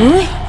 Huh?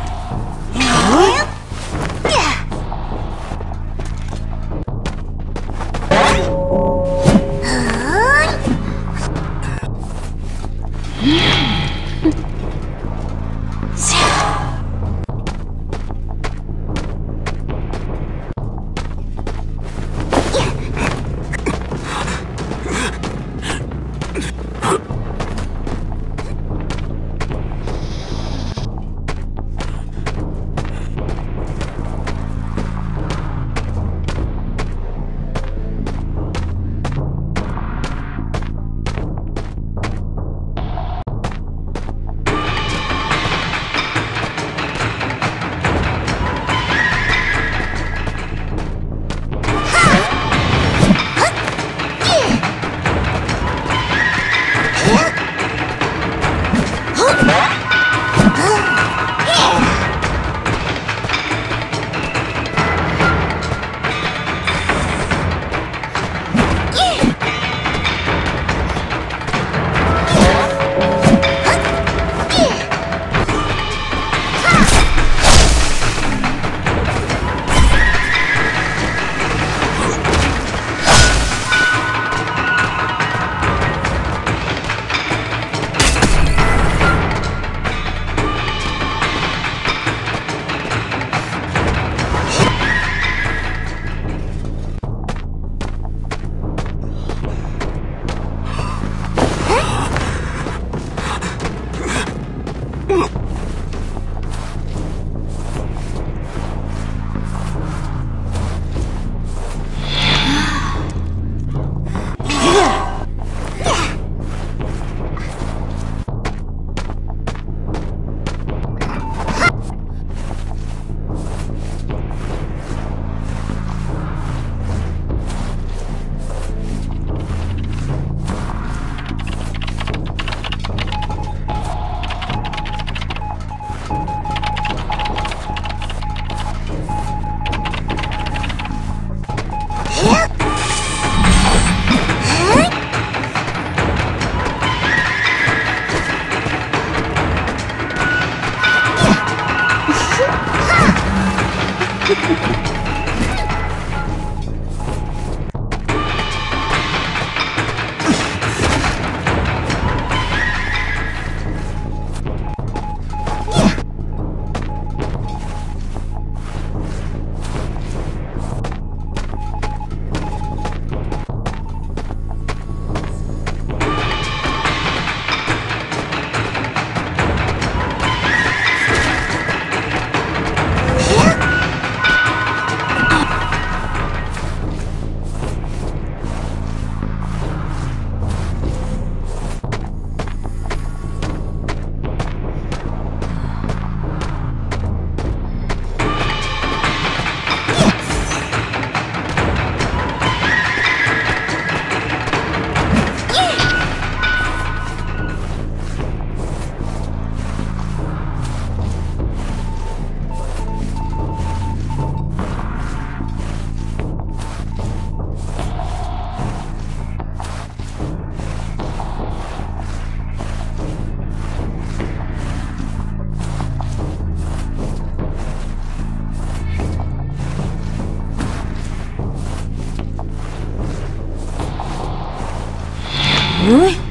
Really?